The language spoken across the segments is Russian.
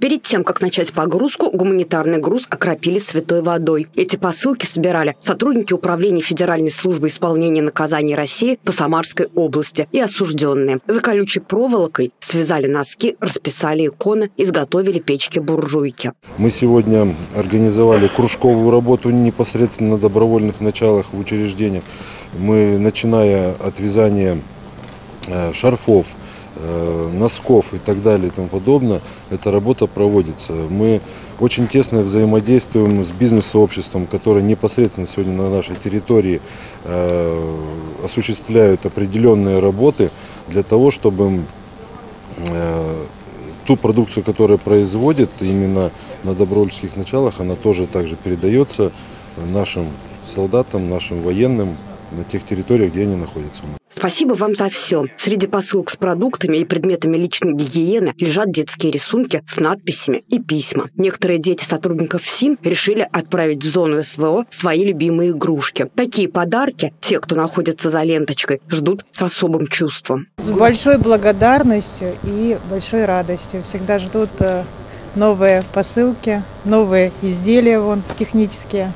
Перед тем, как начать погрузку, гуманитарный груз окропили святой водой. Эти посылки собирали сотрудники Управления Федеральной службы исполнения наказаний России по Самарской области и осужденные. За колючей проволокой связали носки, расписали иконы, изготовили печки-буржуйки. Мы сегодня организовали кружковую работу непосредственно на добровольных началах в учреждениях. Мы, начиная от вязания э, шарфов, носков и так далее и тому подобное, эта работа проводится. Мы очень тесно взаимодействуем с бизнес-сообществом, которое непосредственно сегодня на нашей территории э, осуществляют определенные работы для того, чтобы ту продукцию, которую производит именно на добровольческих началах, она тоже также передается нашим солдатам, нашим военным на тех территориях, где они находятся. Спасибо вам за все. Среди посылок с продуктами и предметами личной гигиены лежат детские рисунки с надписями и письма. Некоторые дети сотрудников СИН решили отправить в зону СВО свои любимые игрушки. Такие подарки те, кто находится за ленточкой, ждут с особым чувством. С большой благодарностью и большой радостью. Всегда ждут э, новые посылки, новые изделия вон, технические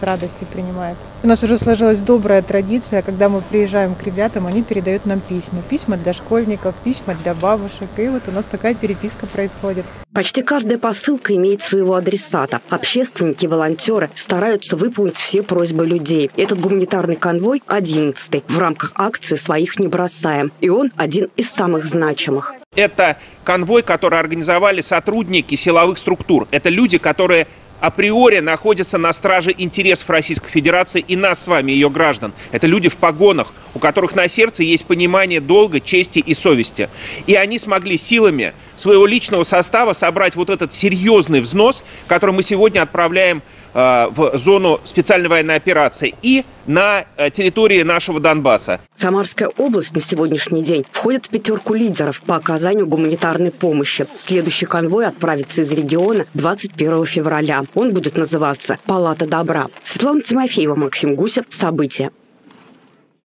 с радостью принимают. У нас уже сложилась добрая традиция, когда мы приезжаем к ребятам, они передают нам письма. Письма для школьников, письма для бабушек. И вот у нас такая переписка происходит. Почти каждая посылка имеет своего адресата. Общественники волонтеры стараются выполнить все просьбы людей. Этот гуманитарный конвой – одиннадцатый. В рамках акции «Своих не бросаем». И он один из самых значимых. Это конвой, который организовали сотрудники силовых структур. Это люди, которые априори находятся на страже интересов Российской Федерации и нас с вами, ее граждан. Это люди в погонах, у которых на сердце есть понимание долга, чести и совести. И они смогли силами своего личного состава собрать вот этот серьезный взнос, который мы сегодня отправляем Э, в зону специальной военной операции и на э, территории нашего Донбасса. Самарская область на сегодняшний день входит в пятерку лидеров по оказанию гуманитарной помощи. Следующий конвой отправится из региона 21 февраля. Он будет называться «Палата добра». Светлана Тимофеева, Максим Гусев. События.